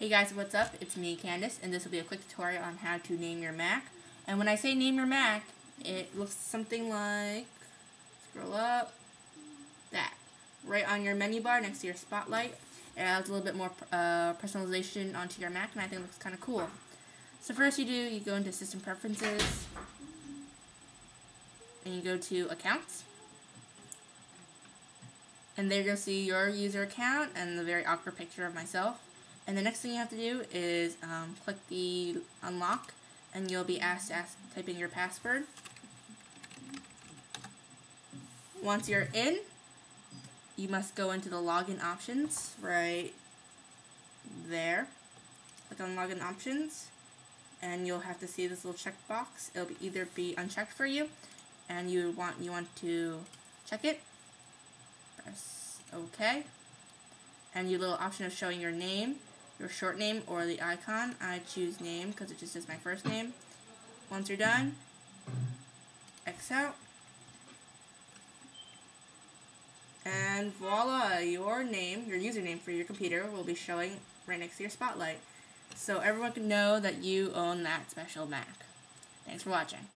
Hey guys, what's up? It's me, Candice, and this will be a quick tutorial on how to name your Mac. And when I say name your Mac, it looks something like, scroll up, that. Right on your menu bar next to your spotlight. It adds a little bit more uh, personalization onto your Mac, and I think it looks kind of cool. So first you do, you go into System Preferences, and you go to Accounts. And there you'll see your user account and the very awkward picture of myself. And the next thing you have to do is um, click the unlock and you'll be asked to ask, type in your password. Once you're in, you must go into the login options right there. Click on login options and you'll have to see this little checkbox. It'll be either be unchecked for you and you want you want to check it. Press OK. And your little option of showing your name your short name or the icon. I choose name because it just says my first name. Once you're done, X out. And voila, your name, your username for your computer will be showing right next to your spotlight. So everyone can know that you own that special Mac. Thanks for watching.